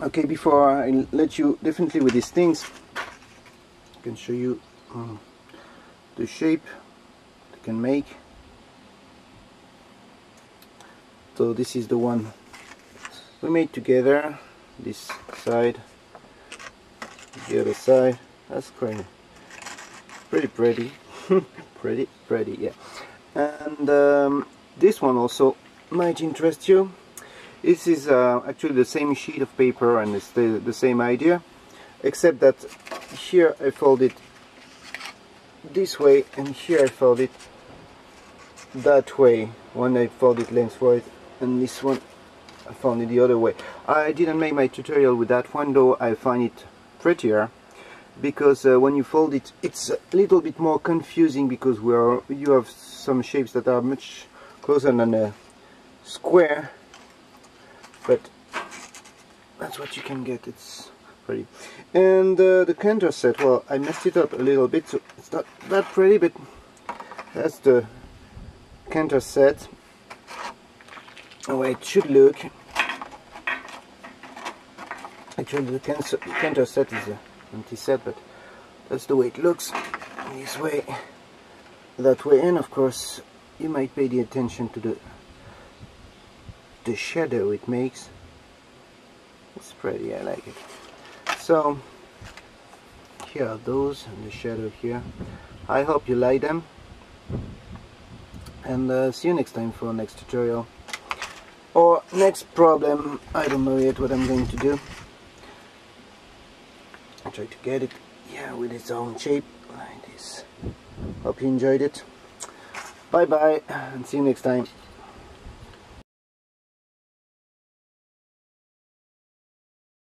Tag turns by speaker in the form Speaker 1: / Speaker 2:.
Speaker 1: okay before I let you definitely with these things I can show you um, the shape you can make. So this is the one we made together this side the other side. That's pretty pretty pretty pretty pretty yeah. And um, this one also might interest you this is uh, actually the same sheet of paper and it's the, the same idea except that here I fold it this way and here I fold it that way. When I fold it lengthwise and this one I found it the other way. I didn't make my tutorial with that one though I find it prettier because uh, when you fold it it's a little bit more confusing because we are you have some shapes that are much closer than a square but that's what you can get. It's pretty. And uh, the Cantor set well I messed it up a little bit so it's not that pretty but that's the Cantor set way it should look actually the Cantor set is a empty set but that's the way it looks this way. That way and of course you might pay the attention to the the shadow it makes. It's pretty I like it. So here are those and the shadow here. I hope you like them. And uh, see you next time for next tutorial. Or next problem I don't know yet what I'm going to do. I try to get it yeah with its own shape like this. Hope you enjoyed it. Bye bye and see you next time